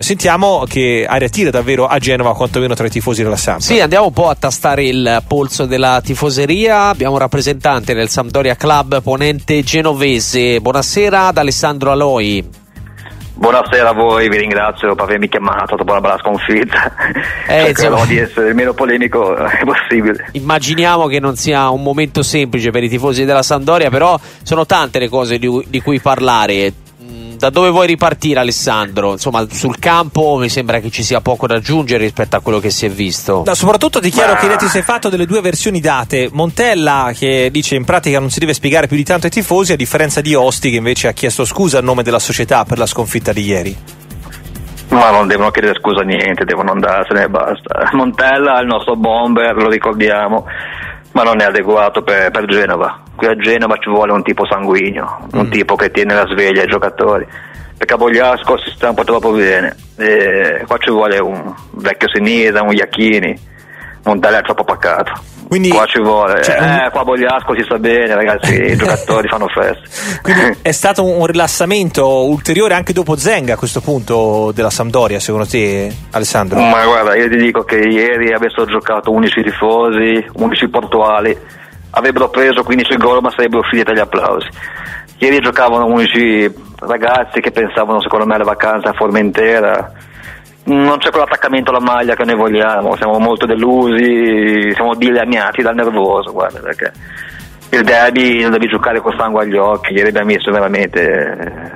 Sentiamo che aria tira davvero a Genova, quantomeno tra i tifosi della Samp. Sì, andiamo un po' a tastare il polso della tifoseria. Abbiamo un rappresentante del Sampdoria Club, ponente genovese. Buonasera ad Alessandro Aloi. Buonasera a voi, vi ringrazio per avermi chiamato dopo una bella sconfitta. Eh, Cercherò di essere il meno polemico possibile. Immaginiamo che non sia un momento semplice per i tifosi della Sampdoria, però sono tante le cose di, di cui parlare da dove vuoi ripartire Alessandro? Insomma, sul campo mi sembra che ci sia poco da aggiungere rispetto a quello che si è visto. No, soprattutto ti chiedo che ti sei fatto delle due versioni date. Montella che dice in pratica non si deve spiegare più di tanto ai tifosi, a differenza di Osti che invece ha chiesto scusa a nome della società per la sconfitta di ieri. Ma non devono chiedere scusa a niente, devono andarsene e basta. Montella è il nostro bomber, lo ricordiamo ma non è adeguato per, per, Genova. Qui a Genova ci vuole un tipo sanguigno, mm. un tipo che tiene la sveglia ai giocatori. Perché a Bogliasco si sta un po' troppo bene. E qua ci vuole un vecchio Sinisa, un Iacchini, un Dalia troppo paccato. Quindi, qua ci vuole, cioè, eh, qua a Bogliasco si sta bene, ragazzi, i giocatori fanno festa. Quindi è stato un rilassamento ulteriore anche dopo Zenga a questo punto della Sampdoria, secondo te, Alessandro? Ma guarda, io ti dico che ieri avessero giocato 11 tifosi, 11 portuali, avrebbero preso 15 gol, ma sarebbero finiti gli applausi. Ieri giocavano 11 ragazzi che pensavano, secondo me, alle vacanze a Formentera non c'è quell'attaccamento alla maglia che noi vogliamo, siamo molto delusi, siamo dilaniati dal nervoso, guarda, perché il derby non devi giocare con sangue agli occhi, ieri abbiamo visto veramente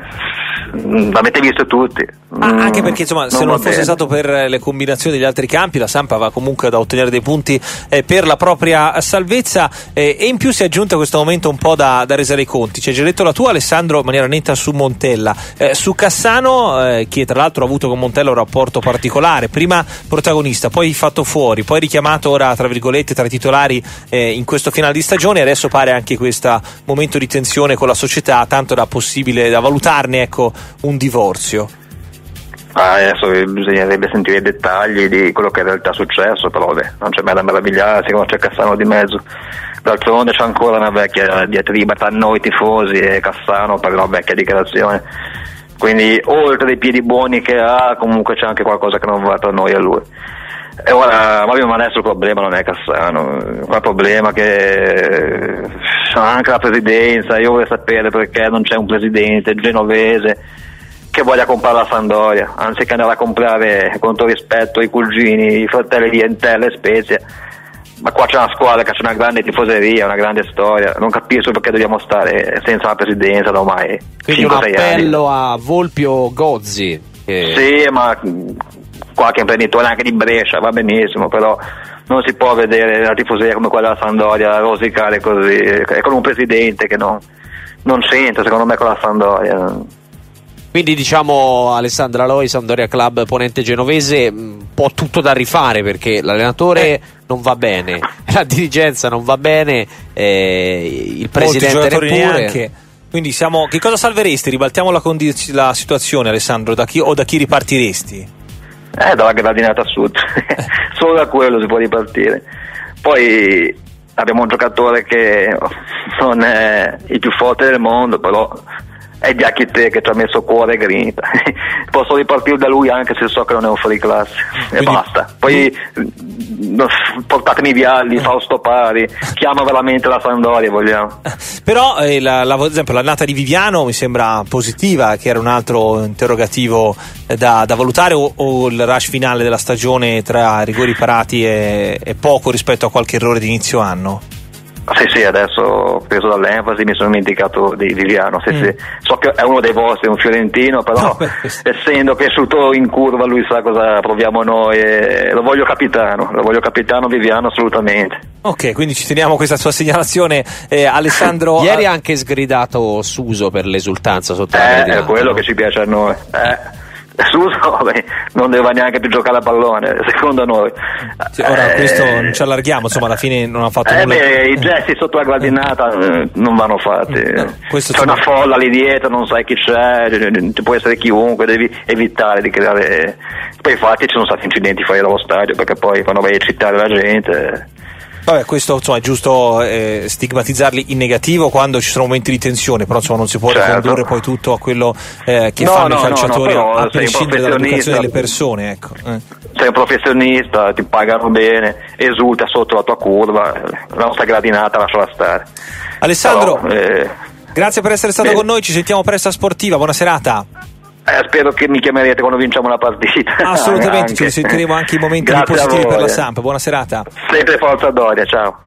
l'avete visto tutti. Ah, anche perché insomma, se non, fosse stato per le combinazioni degli altri campi, la Sampa va comunque ad ottenere dei punti eh, per la propria salvezza eh, e in più si è aggiunto a questo momento un po' da, da resare i conti. Ci hai già detto la tua, Alessandro, in maniera netta su Montella. Eh, su Cassano, eh, che tra l'altro ha avuto con Montella un rapporto particolare, prima protagonista, poi fatto fuori, poi richiamato ora tra virgolette tra i titolari eh, in questo finale di stagione, adesso pare anche questo momento di tensione con la società, tanto da possibile da valutarne ecco, un divorzio? Ah, adesso bisognerebbe sentire i dettagli di quello che in realtà è successo, però beh, non c'è mai da meravigliarsi, non c'è Cassano di mezzo. D'altronde c'è ancora una vecchia diatriba tra noi tifosi e Cassano per una vecchia dichiarazione. Quindi oltre ai piedi buoni che ha, comunque c'è anche qualcosa che non va tra noi e lui. E ora, ma adesso il problema non è Cassano, il problema è che anche la presidenza, io vorrei sapere perché non c'è un presidente genovese che voglia comprare la Sandoria, anziché andare a comprare con tutto rispetto i cugini, i fratelli di Entella e Spezia. Ma qua c'è una squadra che ha una grande tifoseria, una grande storia, non capisco perché dobbiamo stare senza una presidenza da ormai. Quindi 5, un appello anni. a Volpio Gozzi. Che... Sì, ma qualche imprenditore anche di Brescia va benissimo, però non si può vedere la tifoseria come quella della Sandoria rosicare così, è con un presidente che non, non c'entra secondo me con la Sandoria. Quindi diciamo Alessandra Loi, Sandoria Club, ponente genovese, un po' tutto da rifare perché l'allenatore eh. non va bene, la dirigenza non va bene, eh, il presidente neppure. Neanche. Quindi siamo, che cosa salveresti? Ribaltiamo la, condiz- la situazione Alessandro, da chi, o da chi ripartiresti? Eh, dalla gradinata sud, solo da quello si può ripartire. Poi abbiamo un giocatore che non è il più forte del mondo, però è Diachite che ci ha messo cuore e grinta. Posso ripartire da lui anche se so che non è un fuori classe. Quindi... E basta. Poi portatemi via lì, Fausto Pari, chiama veramente la Sandoria vogliamo. Però eh, la, la, ad esempio l'annata di Viviano mi sembra positiva, che era un altro interrogativo eh, da, da valutare o, o, il rush finale della stagione tra rigori parati e, e poco rispetto a qualche errore di inizio anno? Sì, sì, adesso preso dall'enfasi mi sono dimenticato di Viviano. Sì, mm. sì. So che è uno dei vostri, un fiorentino, però no, essendo cresciuto in curva lui sa cosa proviamo noi. lo voglio capitano, lo voglio capitano Viviano assolutamente. Ok, quindi ci teniamo questa sua segnalazione, eh, Alessandro. Ieri ha anche sgridato Suso per l'esultanza sotto eh, la È quello che ci piace a noi. Eh. Suso non deve neanche più giocare a pallone, secondo noi. Sì, ora eh, questo non ci allarghiamo, insomma, alla fine non ha fatto eh nulla. Beh, I gesti sotto la gradinata eh, non vanno fatti. No, c'è una folla lì dietro, non sai chi c'è, ci può essere chiunque, devi evitare di creare. Poi infatti ci sono stati incidenti fuori dallo stadio, perché poi quando vai a eccitare la gente Vabbè, questo insomma, è giusto eh, stigmatizzarli in negativo quando ci sono momenti di tensione, però insomma, non si può certo. ricondurre poi tutto a quello eh, che no, fanno no, i calciatori no, a prescindere dall'educazione delle persone. Ecco. Eh. Sei un professionista, ti pagano bene, esulta sotto la tua curva, la nostra gradinata lasciala stare. Alessandro, però, eh, grazie per essere stato con noi, ci sentiamo presto a Sportiva, buona serata. Eh, spero che mi chiamerete quando vinciamo la partita. Assolutamente, ci sentiremo anche i momenti positivi per la Samp. Buona serata. Sempre forza Doria, ciao.